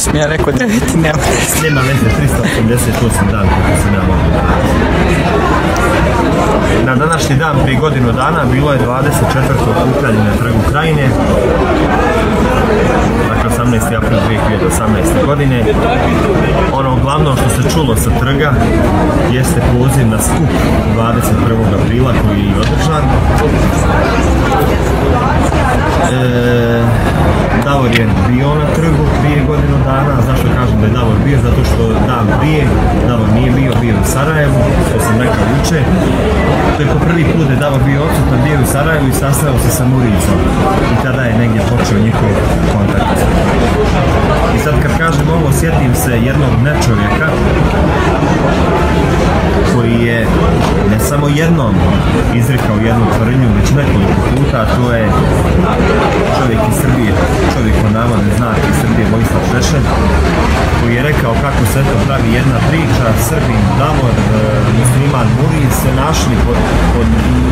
Ovo sam ja rekao 9 nema veze. Nema veze, 388 dan kako se nam mogu Na današnji dan prije godinu dana bilo je 24. okupljanje na trgu Krajine. Dakle, 18. april 2018. godine. Ono glavno što se čulo sa trga jeste poziv na skup 21. aprila koji kažem da je Davor bio? Zato što dan prije Davor nije bio, bio u Sarajevu, što sam rekao juče. To je po prvi put da je Davor bio odsutan, bio u Sarajevu i sastao se sa Muricom. I tada je negdje počeo njihov kontakt. I sad kad kažem ovo, sjetim se jednog nečovjeka koji je samo jednom izrekao jednu tvrdnju, već nekoliko puta, to je čovjek iz Srbije, čovjek po navodne znake iz Srbije, Vojislav Šešelj, koji je rekao kako se to pravi jedna priča, Srbin Davor, e, musliman Muri se našli pod, pod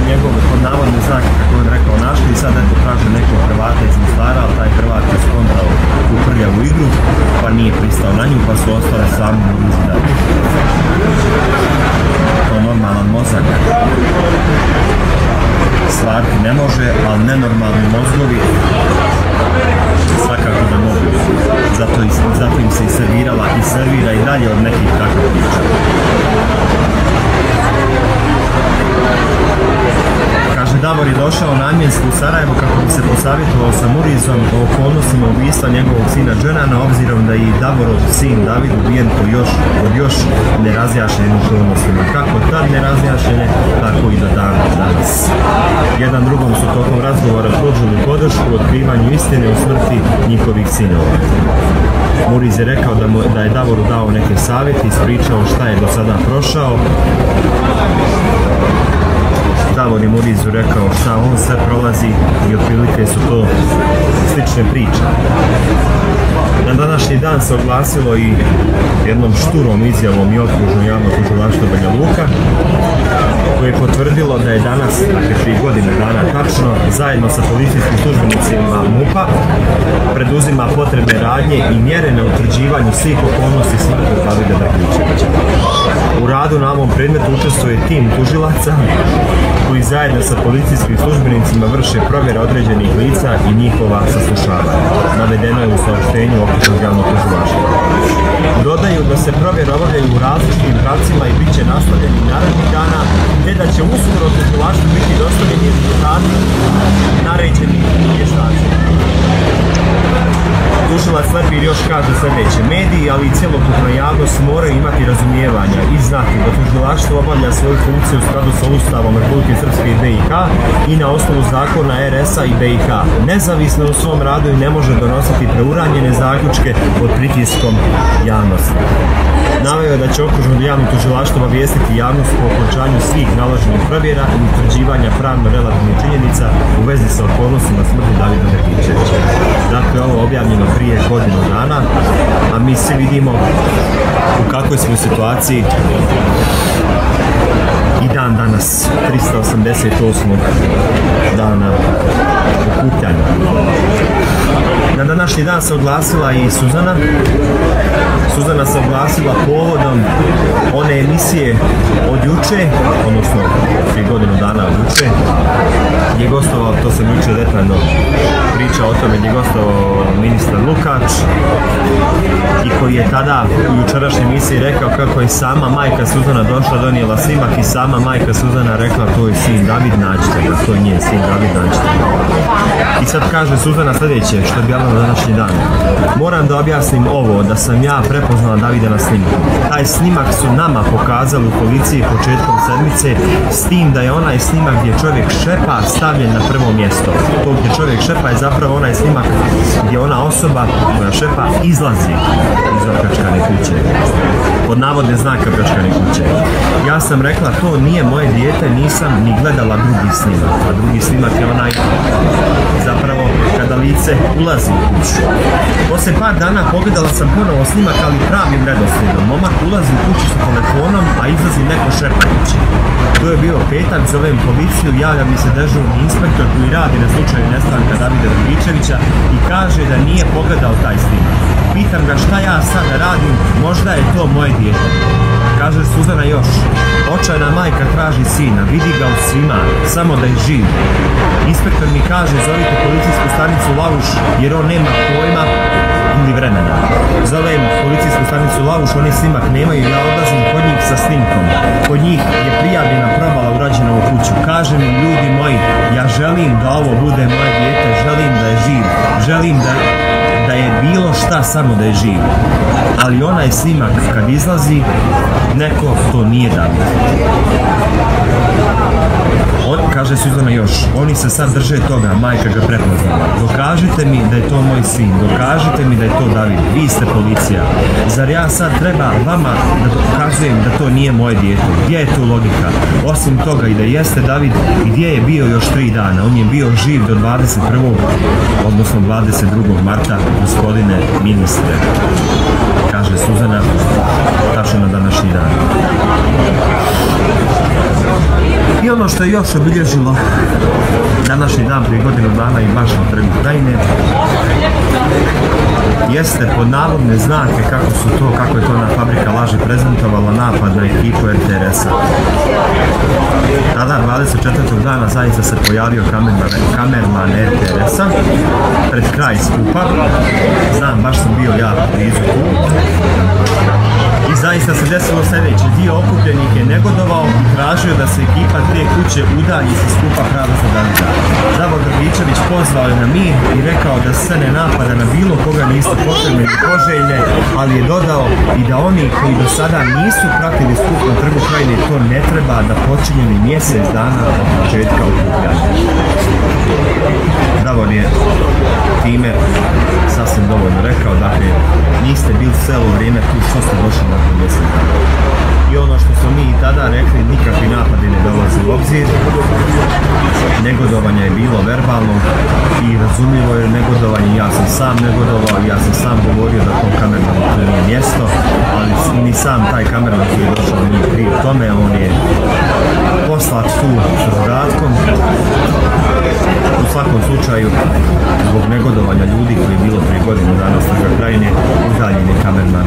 njegove pod navodne kako je rekao, našli i sad eto kaže neko Hrvata iz Mostara, ali taj Hrvat je skontao u prljavu igru, pa nije pristao na nju, pa su ostale dalje. to normalan mozak stvariti ne može, ali nenormalni mozgovi svakako da mogu. Zato, zato im se i servirala i servira i dalje od nekih takvih priča. Davor je došao namjenski u Sarajevo kako bi se posavjetovao sa Murizom o okolnostima ubistva njegovog sina Dženana, obzirom da je i Davorov sin David ubijen po još, pod još nerazjašnjenim okolnostima. Kako tad nerazjašnjene, tako i do dana danas. Jedan drugom su tokom razgovora pružili podršku u otkrivanju istine o smrti njihovih sinova. Muriz je rekao da, da je Davoru dao neke savjete, ispričao šta je do sada prošao, Murizu rekao šta on sve prolazi i otprilike su to slične priče. Na današnji dan se oglasilo i jednom šturom izjavom i okružno javno tužilaštvo Banja Luka koje je potvrdilo da je danas, dakle prije godine dana tačno, zajedno sa policijskim službenicima MUPA preduzima potrebne radnje i mjere na utvrđivanju svih okolnosti smrti Davida Dragničevića. U radu na ovom predmetu učestvuje tim tužilaca koji zajedno sa policijskim službenicima vrše provjere određenih lica i njihova saslušavanja. Navedeno je u saopštenju okružnog javnog tužilaštva. Dodaju da se provjere obavljaju u različitim pravcima i bit će nastavljeni narednih dana, te da će uskoro tužilaštvu biti dostavljeni rezultati naređeni vještacima. Tužilac Srbir još kaže sljedeće, mediji, ali i cjelokupna javnost moraju imati razumijevanja i znati da tužilaštvo obavlja svoju funkciju u skladu sa Ustavom Republike Srpske i BiH i na osnovu zakona RS-a i BiH. Nezavisno u svom radu i ne može donositi preuranjene zaključke pod pritiskom javnosti. Naveo da će okružno javno tužilaštvo obavijestiti javnost o okončanju svih naloženih provjera i utvrđivanja pravno relativnih činjenica u vezi sa okolnostima smrti Davida Drgičevića. Dakle, ovo objavljeno prije godinu dana, a mi svi vidimo u kakvoj smo situaciji i dan danas, 388. dana okupljanja. Na današnji dan se oglasila i Suzana. Suzana se oglasila povodom one emisije od juče, odnosno prije godinu dana od juče, je gostovao, to sam juče detaljno pričao o tome, gdje je gostovao ministar Lukač i koji je tada u jučerašnjoj emisiji rekao kako je sama majka Suzana došla, donijela snimak i sama majka Suzana rekla to je sin David, nađite ga, to je sin David, nađite ga. I sad kaže Suzana sljedeće, što je bila na današnji dan. Moram da objasnim ovo, da sam ja prepoznala Davida na snimku. Taj snimak su nama pokazali u policiji početkom sedmice, s tim da je onaj snimak gdje čovjek šepa stavljen na prvo mjesto. To gdje čovjek šepa je zapravo onaj snimak gdje ona osoba koja šepa izlazi iz opljačkane kuće. Pod navodne znaka opljačkane kuće. Ja sam rekla, to nije moje dijete, nisam ni gledala drugi snimak. A drugi snimak je onaj zapravo kada lice ulazi u kuću. Poslije par dana pogledala sam ponovo snimak, ali pravim redoslijedom. Momak ulazi u kuću sa telefonom, a izlazi neko šepajući. To je bio petak, zovem policiju, javlja mi se dežurni inspektor koji radi na slučaju nestanka Davida Drgića Drvičevića i kaže da nije pogledao taj snimak. Pitam ga šta ja sad radim, možda je to moje dijete. Kaže Suzana još, očajna majka traži sina, vidi ga u svima, samo da je živ. Inspektor mi kaže zovite policijsku stanicu Lauš jer on nema pojma ili vremena. Zovem policijsku stanicu Lauš, oni snimak nemaju, ja odlazim kod njih sa snimkom. Kod njih je prijavljena probala urađena u kuću. Kaže mi, ljudi moji, ja želim da ovo bude moje dijete, želim da je živ, želim da, da je bilo šta samo da je živ. Ali onaj snimak kad izlazi, neko to nije David. Kaže Suzana još, oni se sad drže toga, majka ga prepoznala. Dokažite mi da je to moj sin, dokažite mi da je to David, vi ste policija. Zar ja sad treba vama da dokazujem da to nije moje dijete? Gdje je tu logika? Osim toga i da jeste David, gdje je bio još tri dana? On je bio živ do 21. odnosno 22. marta, gospodine ministre. Kaže Suzana, tačno na današnji dan. Ono što je još obilježilo današnji dan prije godinu dana i baš na trgu Krajine jeste pod navodne znake kako su to, kako je to na fabrika laži prezentovala napad na ekipu RTRS-a. Tada 24. dana zaista se pojavio kamerman, kamerman RTRS-a pred kraj skupa. Znam, baš sam bio ja blizu tu. I zaista se desilo sljedeće, dio okupljenih je negodovao i tražio da se ekipa te kuće udalji sa skupa prava za Davida. Davor Drvičević pozvao je na mir i rekao da se ne napada na bilo koga nisu potrebne i poželjne, ali je dodao i da oni koji do sada nisu pratili skup na trgu krajine to ne treba da počinje ni mjesec dana od početka okupljanja. Davor je time sasvim dovoljno rekao, dakle, niste bili ovo vrijeme došli nakon mjesec dana. I ono što smo mi i tada rekli, nikakvi napadi ne dolaze u obzir. Negodovanja je bilo verbalno i razumljivo je negodovanje. Ja sam sam negodovao, ja sam sam govorio da tom kamermanu to nije mjesto, ali ni sam taj kamerman koji je došao nije kriv tome, on je poslat tu sa zadatkom. U svakom slučaju, zbog negodovanja ljudi koji je bilo prije godinu dana s Trga krajine, udaljen je kamerman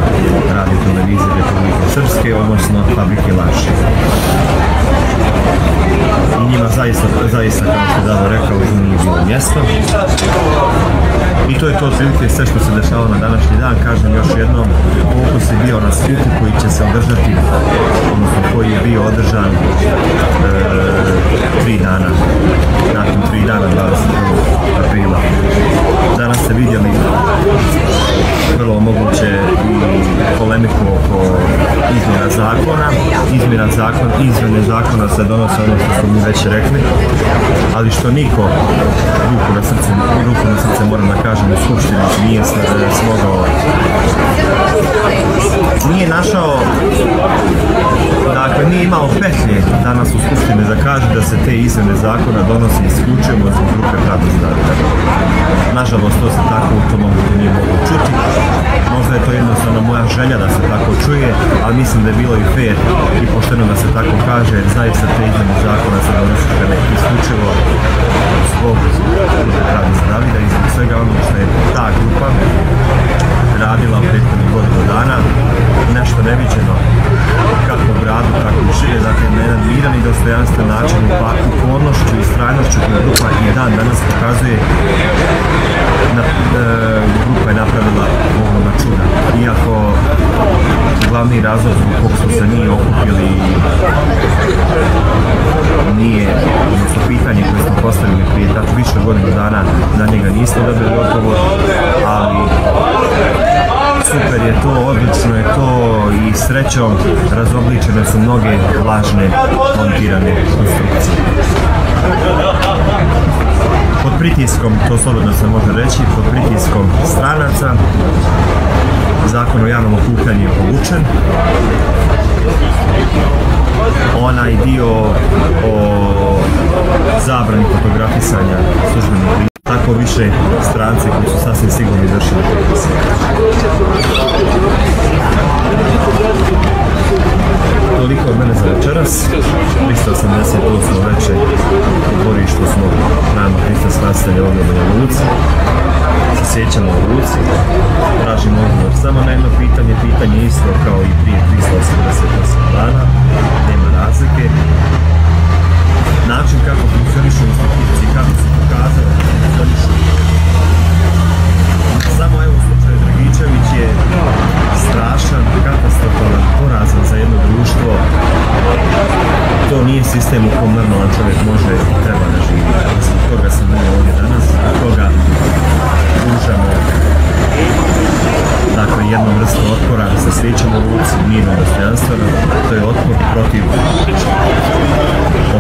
radio televizije Republike Srpske, odnosno fabrike Laši. I njima zaista, zaista, kao što je Davo rekao, nije bilo mjesto. I to je to otprilike sve što se dešava na današnji dan. Kažem još jednom, fokus je bio na skupu koji će se održati, odnosno koji je bio održan e, tri dana, nakon tri dana 21. aprila. Danas ste vidjeli vrlo moguće i polemiku oko izmjena zakona. Izmjena zakona, izmjene zakona se donose ono što smo mi već rekli, ali što niko nije se smogao nije našao dakle nije imao petlje danas u skupštini da kaže da se te izmjene zakona donose isključivo zbog grupe zdravlja. Nažalost, to se tako u tom momentu nije moglo čuti. Možda je to jednostavno moja želja da se tako čuje, ali mislim da je bilo i fair i pošteno da se tako kaže, jer zaista te izmjene zakona se donose isključivo grupe pravde zdravlja i svega onoga što je ta grupa radila u prethodnih godinu dana, nešto neviđeno kako u gradu, tako i šire, dakle na jedan miran i dostojanstven način upornošću i strajnošću koju grupa i dan danas pokazuje na, e, grupa je napravila ogromna čuda. Iako glavni razlog zbog kog smo se nije okupili nije, odnosno pitanje koje smo postavili prije tako više godinu dana, na njega nismo dobili odgovor, ali super je to, odlično je to i srećom razobličene su mnoge lažne montirane konstrukcije. Pod pritiskom, to slobodno se može reći, pod pritiskom stranaca zakon o javnom okupljanju je povučen. Onaj dio o zabrani fotografisanja službenih tako više stranci koji su sasvim sigurno izvršili potpise. Toliko od mene za večeras. 388 veče u dvorištu smo nama Hrista Spastelja ovdje u Luci se sjećamo u ruci, tražimo odgovor samo na jedno pitanje, pitanje isto kao i prije 388 dana, nema razlike. Način kako funkcionišu institucije, kako se pokazali da funkcionišu. Samo evo slučaj Dragičević je strašan, katastrofalan, porazan za jedno društvo. To nije sistem u kom normalan čovjek može i treba da živi. Zbog toga sam ovdje danas koga pružamo dakle, jednom vrstom otpora sa svijećom u ruci, mirno dostojanstveno, to je otpor protiv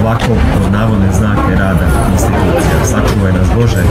ovako pod navodne znake rada institucija. Sačuvaj nas Bože!